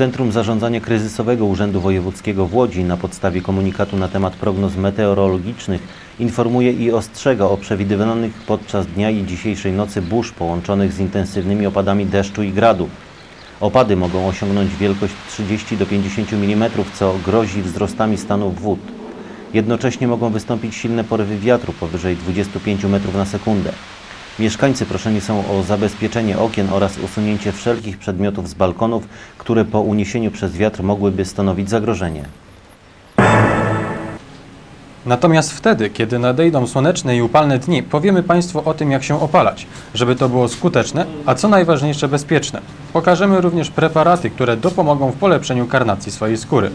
Centrum Zarządzania Kryzysowego Urzędu Wojewódzkiego w Łodzi na podstawie komunikatu na temat prognoz meteorologicznych informuje i ostrzega o przewidywanych podczas dnia i dzisiejszej nocy burz połączonych z intensywnymi opadami deszczu i gradu. Opady mogą osiągnąć wielkość 30 do 50 mm, co grozi wzrostami stanów wód. Jednocześnie mogą wystąpić silne porywy wiatru powyżej 25 metrów na sekundę. Mieszkańcy proszeni są o zabezpieczenie okien oraz usunięcie wszelkich przedmiotów z balkonów, które po uniesieniu przez wiatr mogłyby stanowić zagrożenie. Natomiast wtedy, kiedy nadejdą słoneczne i upalne dni, powiemy Państwu o tym, jak się opalać, żeby to było skuteczne, a co najważniejsze bezpieczne. Pokażemy również preparaty, które dopomogą w polepszeniu karnacji swojej skóry.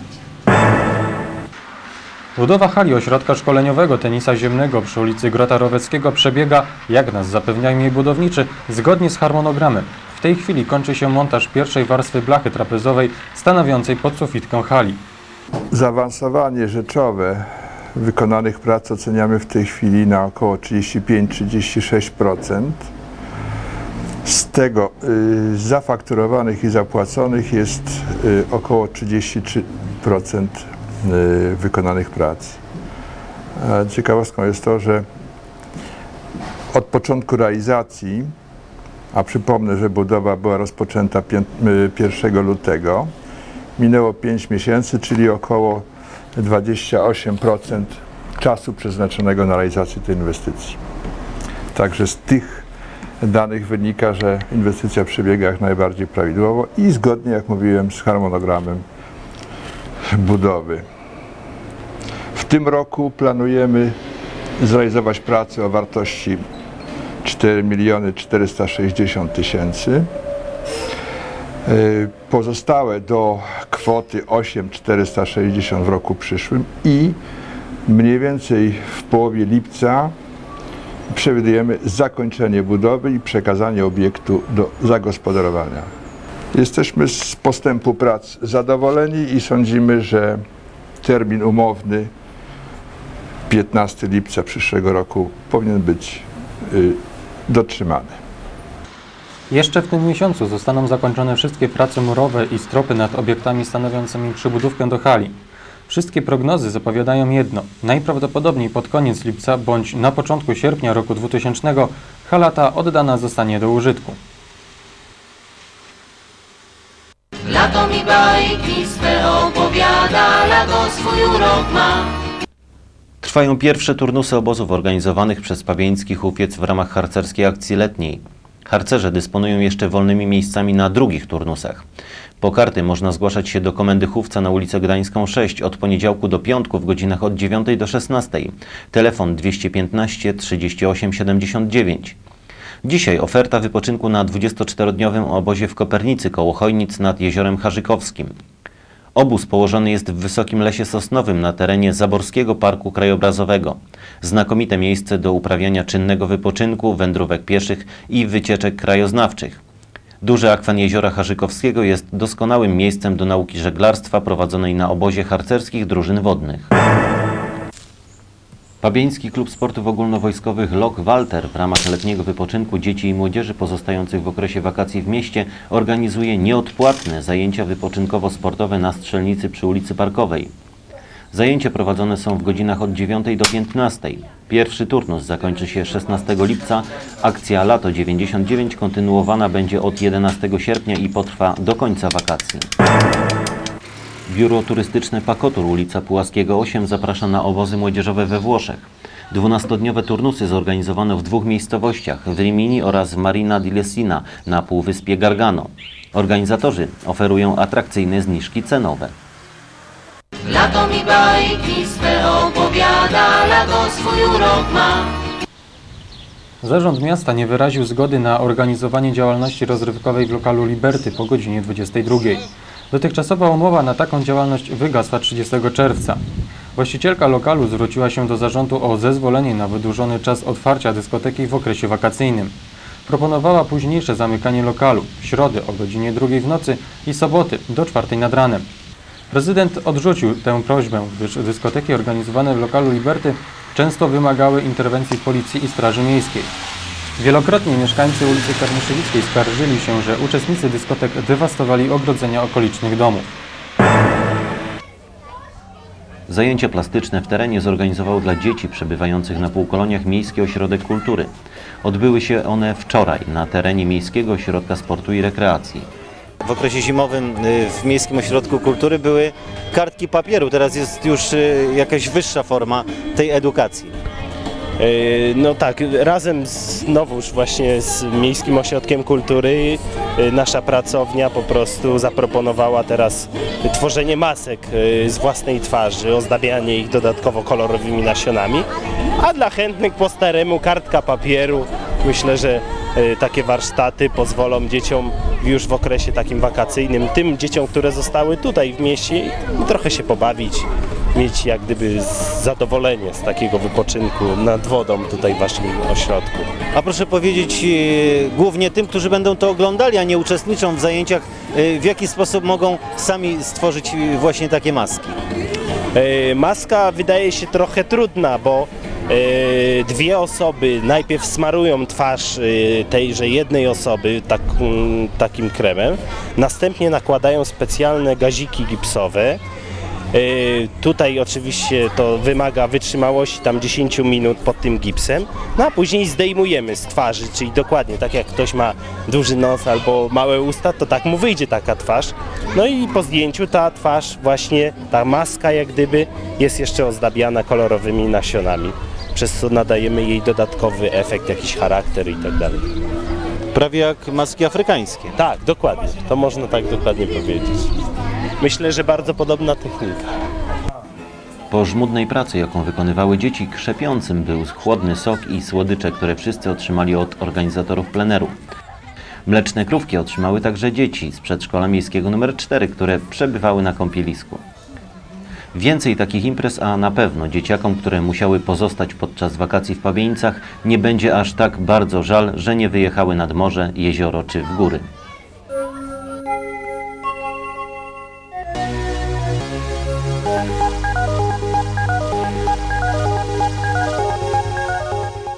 Budowa hali ośrodka szkoleniowego tenisa ziemnego przy ulicy Grota Roweckiego przebiega, jak nas zapewniają jej budowniczy, zgodnie z harmonogramem. W tej chwili kończy się montaż pierwszej warstwy blachy trapezowej stanowiącej podsufitkę hali. Zaawansowanie rzeczowe wykonanych prac oceniamy w tej chwili na około 35-36%. Z tego y, zafakturowanych i zapłaconych jest y, około 33% y, wykonanych prac. Ciekawostką jest to, że od początku realizacji, a przypomnę, że budowa była rozpoczęta pię- y, 1 lutego, minęło 5 miesięcy, czyli około 28% czasu przeznaczonego na realizację tej inwestycji. Także z tych danych wynika, że inwestycja przebiega jak najbardziej prawidłowo i zgodnie, jak mówiłem, z harmonogramem budowy. W tym roku planujemy zrealizować prace o wartości 4 miliony 460 tysięcy. Y, Pozostałe do kwoty 8,460 w roku przyszłym i mniej więcej w połowie lipca przewidujemy zakończenie budowy i przekazanie obiektu do zagospodarowania. Jesteśmy z postępu prac zadowoleni i sądzimy, że termin umowny 15 lipca przyszłego roku powinien być y, dotrzymany. Jeszcze w tym miesiącu zostaną zakończone wszystkie prace murowe i stropy nad obiektami stanowiącymi przybudówkę do hali. Wszystkie prognozy zapowiadają jedno. Najprawdopodobniej pod koniec lipca bądź na początku sierpnia roku 2000 hala ta oddana zostanie do użytku. Swój urok ma. Trwają pierwsze turnusy obozów organizowanych przez Pawieński Hufiec w ramach harcerskiej akcji letniej. Harcerze dysponują jeszcze wolnymi miejscami na drugich turnusach. Po karty można zgłaszać się do Komendy Chówca na ulicę Gdańską 6 od poniedziałku do piątku w godzinach od 9 do 16. Telefon 215 38 79. Dzisiaj oferta wypoczynku na 24-dniowym obozie w Kopernicy koło Chojnic nad Jeziorem Harzykowskim. Obóz położony jest w wysokim lesie sosnowym na terenie Zaborskiego Parku Krajobrazowego. Znakomite miejsce do uprawiania czynnego wypoczynku, wędrówek pieszych i wycieczek krajoznawczych. Duży akwen Jeziora Harzykowskiego jest doskonałym miejscem do nauki żeglarstwa prowadzonej na obozie harcerskich drużyn wodnych. Pabieński Klub Sportów Ogólnowojskowych LOK Walter w ramach letniego wypoczynku dzieci i młodzieży pozostających w okresie wakacji w mieście organizuje nieodpłatne zajęcia wypoczynkowo-sportowe na strzelnicy przy ulicy Parkowej. Zajęcia prowadzone są w godzinach od 9 do 15. Pierwszy turnus zakończy się 16 lipca. Akcja Lato 99 kontynuowana będzie od 11 sierpnia i potrwa do końca wakacji. Biuro Turystyczne Pakotur, ulica Pułaskiego 8 zaprasza na obozy młodzieżowe we Włoszech. Dwunastodniowe turnusy zorganizowano w dwóch miejscowościach, w Rimini oraz Marina di Lessina na Półwyspie Gargano. Organizatorzy oferują atrakcyjne zniżki cenowe. Lato mi bajki swe opowiada, lato swój urok ma. Zarząd miasta nie wyraził zgody na organizowanie działalności rozrywkowej w lokalu Liberty po godzinie 22. Dotychczasowa umowa na taką działalność wygasła 30 czerwca. Właścicielka lokalu zwróciła się do zarządu o zezwolenie na wydłużony czas otwarcia dyskoteki w okresie wakacyjnym. Proponowała późniejsze zamykanie lokalu w środę o godzinie 2 w nocy i soboty do 4 nad ranem. Prezydent odrzucił tę prośbę, gdyż dyskoteki organizowane w lokalu Liberty często wymagały interwencji policji i straży miejskiej. Wielokrotnie mieszkańcy ulicy Karnyszewickiej skarżyli się, że uczestnicy dyskotek dewastowali ogrodzenia okolicznych domów. Zajęcia plastyczne w terenie zorganizował dla dzieci przebywających na półkoloniach Miejski Ośrodek Kultury. Odbyły się one wczoraj na terenie Miejskiego Ośrodka Sportu i Rekreacji. W okresie zimowym y, w Miejskim Ośrodku Kultury były kartki papieru, teraz jest już y, jakaś wyższa forma tej edukacji. Yy, No tak, razem znowuż właśnie z Miejskim Ośrodkiem Kultury yy, nasza pracownia po prostu zaproponowała teraz tworzenie masek yy, z własnej twarzy, ozdabianie ich dodatkowo kolorowymi nasionami, a dla chętnych po staremu kartka papieru. Myślę, że takie warsztaty pozwolą dzieciom już w okresie takim wakacyjnym, tym dzieciom, które zostały tutaj w mieście, trochę się pobawić, mieć jak gdyby zadowolenie z takiego wypoczynku nad wodą tutaj w waszym ośrodku. A proszę powiedzieć y, głównie tym, którzy będą to oglądali, a nie uczestniczą w zajęciach, y, w jaki sposób mogą sami stworzyć właśnie takie maski. E, Maska wydaje się trochę trudna, bo e, dwie osoby najpierw smarują twarz e, tejże jednej osoby tak, takim kremem, następnie nakładają specjalne gaziki gipsowe. E, Tutaj oczywiście to wymaga wytrzymałości tam 10 minut pod tym gipsem, no a później zdejmujemy z twarzy, czyli dokładnie tak jak ktoś ma duży nos albo małe usta, to tak mu wyjdzie taka twarz. No i po zdjęciu ta twarz właśnie, ta maska jak gdyby jest jeszcze ozdabiana kolorowymi nasionami, przez co nadajemy jej dodatkowy efekt, jakiś charakter i tak dalej. Prawie jak maski afrykańskie. Tak, dokładnie, to można tak dokładnie powiedzieć. Myślę, że bardzo podobna technika. Po żmudnej pracy, jaką wykonywały dzieci, krzepiącym był chłodny sok i słodycze, które wszyscy otrzymali od organizatorów pleneru. Mleczne krówki otrzymały także dzieci z przedszkola miejskiego nr 4, które przebywały na kąpielisku. Więcej takich imprez, a na pewno dzieciakom, które musiały pozostać podczas wakacji w Pawieńcach, nie będzie aż tak bardzo żal, że nie wyjechały nad morze, jezioro czy w góry.